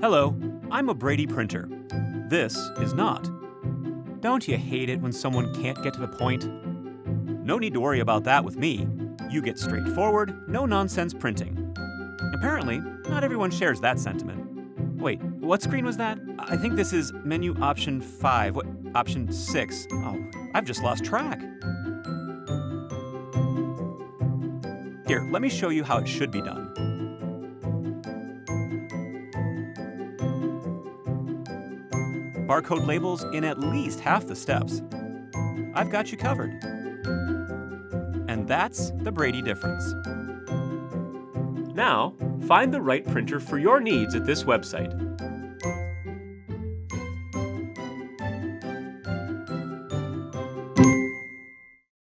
Hello, I'm a Brady printer. This is not. Don't you hate it when someone can't get to the point? No need to worry about that with me. You get straightforward, no nonsense printing. Apparently, not everyone shares that sentiment. Wait, what screen was that? I think this is menu option 5. What? Option 6. Oh, I've just lost track. Here, let me show you how it should be done. Barcode labels in at least half the steps. I've got you covered. And that's the Brady difference. Now, find the right printer for your needs at this website